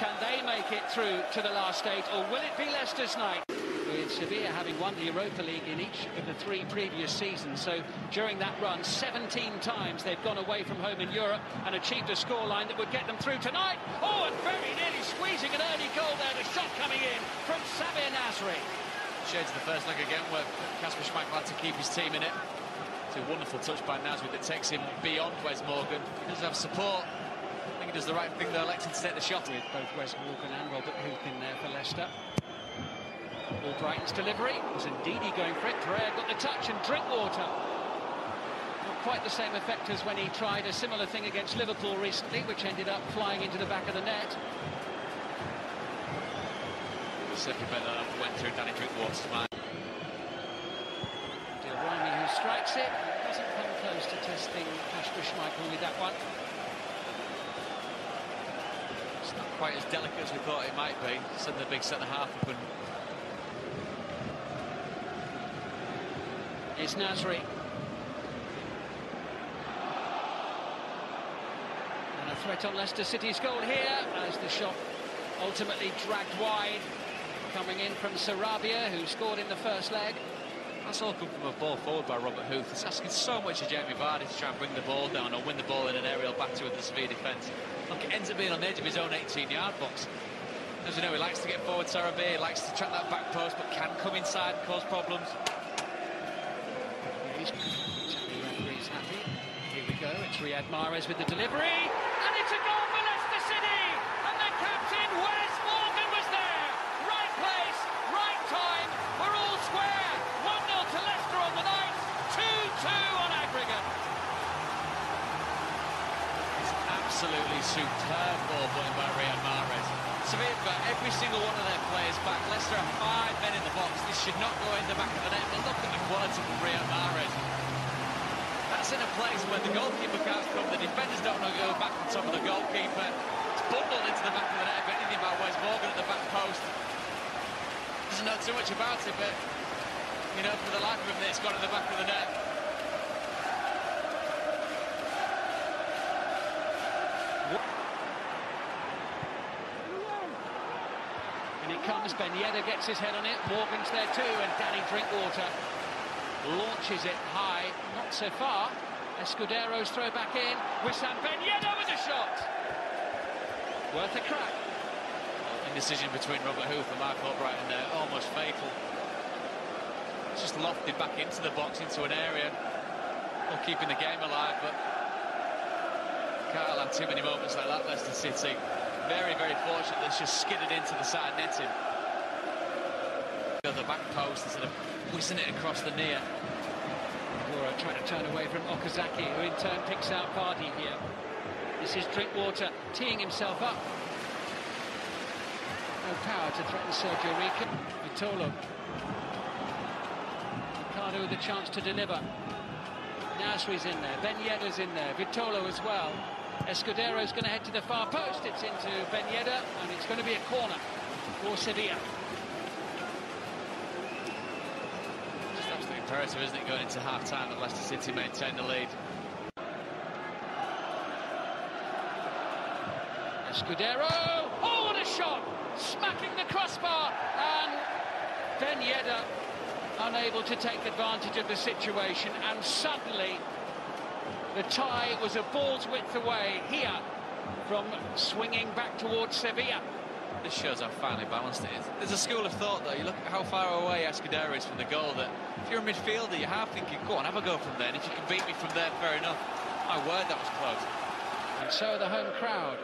Can they make it through to the last eight, or will it be Leicester's night? With Sevilla having won the Europa League in each of the three previous seasons, so during that run, 17 times they've gone away from home in Europe and achieved a scoreline that would get them through tonight. Oh, and very nearly squeezing an early goal there. The shot coming in from Samir Nasri. Shades of the first leg again, where Kasper Schmeichel had to keep his team in it. It's a wonderful touch by Nasri that takes him beyond Wes Morgan. He doesn't have support. I think he does the right thing though, electing to take the shot. With both Wes Morgan and Robert Huth in there for Leicester. Albrighton's delivery was Ndidi going for it. Pereira got the touch and Drinkwater. Not quite the same effect as when he tried a similar thing against Liverpool recently, which ended up flying into the back of the net. Certainly better that went through Danny Drinkwater's mind. Rami who strikes it. Doesn't come close to testing Kasper Schmeichel with that one. It's not quite as delicate as we thought it might be. Send the big centre half up and It's Nasri. And a threat on Leicester City's goal here as the shot ultimately dragged wide. Coming in from Sarabia, who scored in the first leg. That's all come from a ball forward by Robert Huth. It's asking so much of Jamie Vardy to try and bring the ball down or win the ball in an aerial battle with the severe defence. Look, it ends up being on the edge of his own 18-yard box. As you know, he likes to get forward Sarabia, he likes to track that back post, but can come inside and cause problems. He's happy. Here we go. It's Riyad Mahrez with the delivery. And it's a goal for Leicester City. And the captain, Wes Morgan, was there. Right place, right time. We're all square. 1-0 to Leicester on the night. 2-2 on aggregate. It's absolutely superb ball playing by Riyad Have every single one of their players back. Leicester have five men in the box. This should not go in the back of the net, but look at the quality from Riyad Mahrez. That's in a place where the goalkeeper can't come, the defenders don't know go back on top of the goalkeeper. It's bundled into the back of the net, if anything by Wes Morgan at the back post. Doesn't know too much about it, but, you know, for the life of him, it's gone in the back of the net. And it comes, Ben Yedder gets his head on it, Morgan's there too, and Danny Drinkwater launches it high, not so far. Escudero's throw back in, Wissam Ben Yedder with a shot! Worth a crack. Indecision between Robert Huth and Marc Albrighton there, almost fatal. Just lofted back into the box, into an area, or keeping the game alive, but can't allow too many moments like that, Leicester City. Very, very fortunate that's just skidded into the side netting. The back post instead of whizzing it across the near. Bora trying to turn away from Okazaki, who in turn picks out Vardy here. This is Drinkwater teeing himself up. No power to threaten Sergio Rico. Vitolo. Ricardo with a chance to deliver. Nasri's in there, Ben Yedder's in there, Vitolo as well. Escudero's going to head to the far post. It's into Ben Yedder, and it's going to be a corner for Sevilla. Just absolutely imperative, isn't it, going into half-time that Leicester City maintain the lead. Escudero! Oh, what a shot! Smacking the crossbar, and Ben Yedder unable to take advantage of the situation, and suddenly the tie was a ball's width away here from swinging back towards Sevilla. This shows how finely balanced it is. There's a school of thought, though. You look at how far away Escudero is from the goal, that if you're a midfielder, you're half thinking, go on, have a go from there, and if you can beat me from there, fair enough. My word, that was close. And so the home crowd.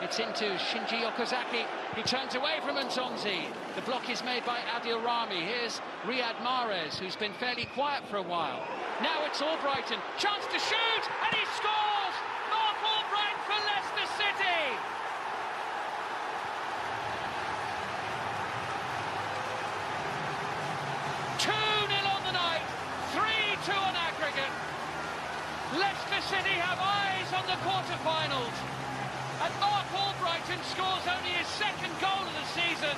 It's into Shinji Okazaki. He turns away from Nzonzi. The block is made by Adil Rami. Here's Riyad Mahrez, who's been fairly quiet for a while. Now it's Albrighton. Chance to shoot, and he scores! Marc Albrighton for Leicester City! Two 0 on the night, 3-2 on aggregate. Leicester City have eyes on the quarter-finals. And Marc Albrighton scores only his second goal of the season.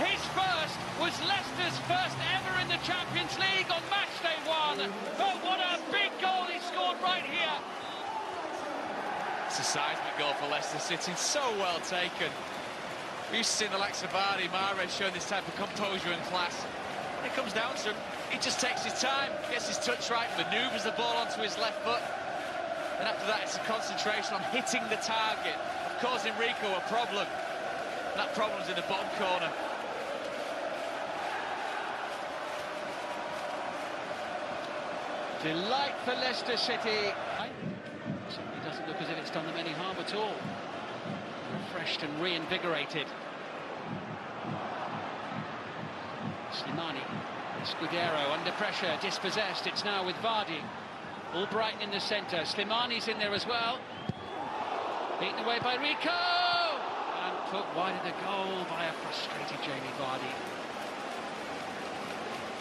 His first was Leicester's first ever in the Champions League on match day one. But what a big goal he scored right here. It's a seismic goal for Leicester City, so well taken. We used to see the likes of Vardy, Mahrez showing this type of composure and class. It comes down to him, he just takes his time, gets his touch right, manoeuvres the ball onto his left foot. And after that, it's a concentration on hitting the target, causing Rico a problem. That problem's in the bottom corner. Delight for Leicester City. Certainly doesn't look as if it's done them any harm at all. Refreshed and reinvigorated. Slimani. Scudero under pressure, dispossessed. It's now with Vardy. Albrighton in the centre. Slimani's in there as well. Beaten away by Rico! And put wide of the goal by a frustrated Jamie Vardy.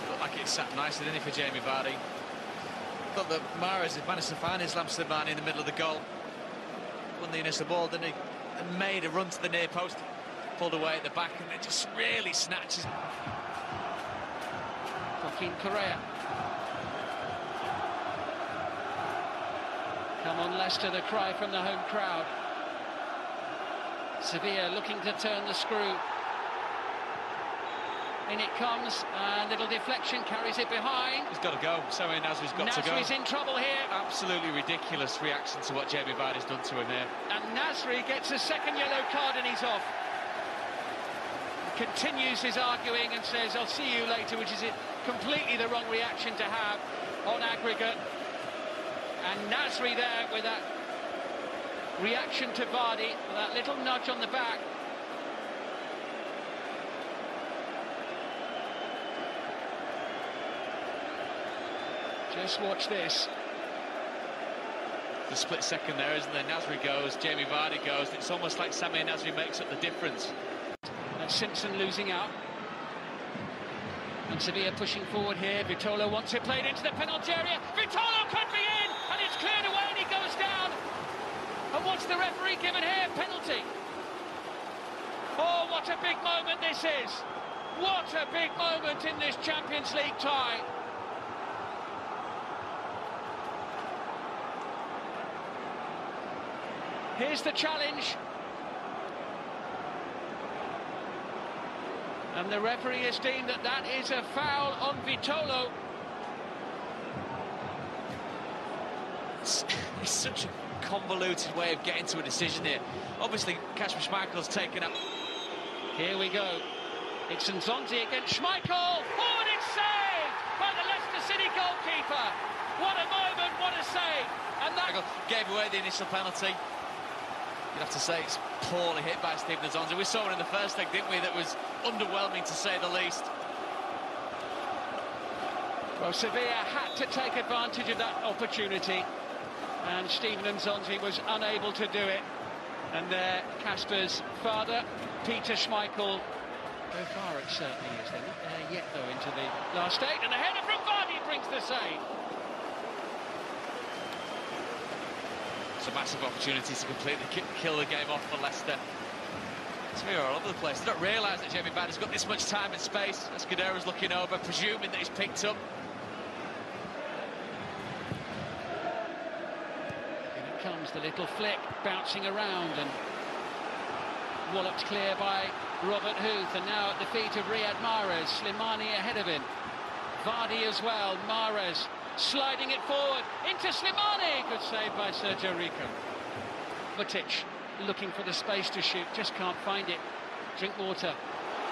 Looked like it sat nicely, didn't it, for Jamie Vardy? Thought that Mahrez had managed to find Islam Slimani in the middle of the goal. Won the initial ball, didn't he? And made a run to the near post. Pulled away at the back and it just really snatches. Joaquin Correa. Come on, Leicester, the cry from the home crowd. Sevilla looking to turn the screw. In it comes, and little deflection carries it behind. He's got to go. Samir Nasri's got to go. Nasri's in trouble here. Absolutely ridiculous reaction to what Jamie Vardy's done to him here. And Nasri gets a second yellow card and he's off. Continues his arguing and says, I'll see you later, which is completely the wrong reaction to have on aggregate. And Nasri there with that reaction to Vardy, that little nudge on the back. Just watch this. The split second there, isn't there? Nasri goes, Jamie Vardy goes. It's almost like Samir Nasri makes up the difference. And Simpson losing out. And Sevilla pushing forward here. Vitolo wants it played into the penalty area. Vitolo could be in, cleared away, and he goes down. And what's the referee given here? Penalty. Oh, what a big moment this is. What a big moment in this Champions League tie. Here's the challenge. And the referee has deemed that that is a foul on Vitolo. It's, it's such a convoluted way of getting to a decision here. Obviously, Kasper Schmeichel's taken up. Here we go. It's Nzonzi against Schmeichel. Oh, and it's saved by the Leicester City goalkeeper. What a moment, what a save. And that gave away the initial penalty. You'd have to say it's poorly hit by Steven Nzonzi. We saw it in the first leg, didn't we, that was underwhelming to say the least. Well, Sevilla had to take advantage of that opportunity, and Steven Nzonzi was unable to do it. And there, Kasper's father, Peter Schmeichel, so far it certainly is. They're not uh, there yet, though, into the last eight, and the header from Vardy brings the save. It's a massive opportunity to completely kill the game off for Leicester. Sevilla all over the place. They don't realise that Jamie Vardy's got this much time and space. Escudero's looking over, presuming that he's picked up. Here it comes, the little flick, bouncing around and walloped clear by Robert Huth. And now at the feet of Riyad Mahrez, Slimani ahead of him. Vardy as well, Mahrez sliding it forward into Slimani. Good save by Sergio Rico. Vutic looking for the space to shoot, just can't find it. Drinkwater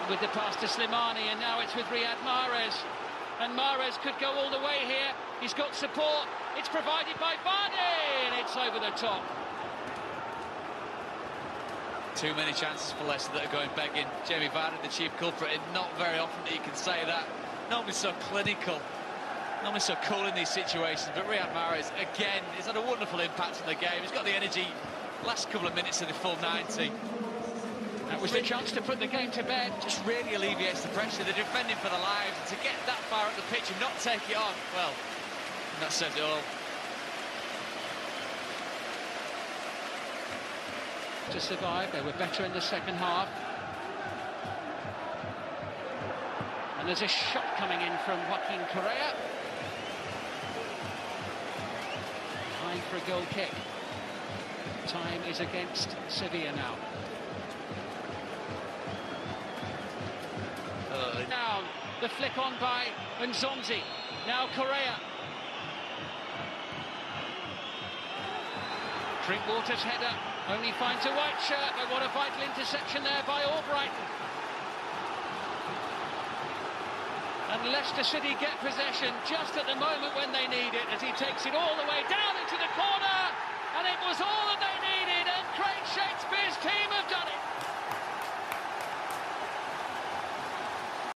with the pass to Slimani, and now it's with Riyad Mahrez. And Mahrez could go all the way here. He's got support. It's provided by Vardy, and it's over the top. Too many chances for Leicester that are going begging. Jamie Vardy, the chief culprit, and not very often that you can say that. Not Normally so clinical, Not normally so cool in these situations, but Riyad Mahrez, again, has had a wonderful impact on the game. He's got the energy last couple of minutes of the full 90. That was the chance to put the game to bed. Just really alleviates the pressure. They're defending for their lives. To get that far up the pitch and not take it on, well, that says it all. To survive, they were better in the second half. And there's a shot coming in from Joaquin Correa. High for a goal kick. time is against Sevilla now. The flick on by Nzonzi. Now Correa. Drinkwater's header only finds a white shirt, but what a vital interception there by Albrighton. And Leicester City get possession just at the moment when they need it as he takes it all the way down into the corner. And it was all that they needed, and Craig Shakespeare's team